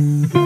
Bye.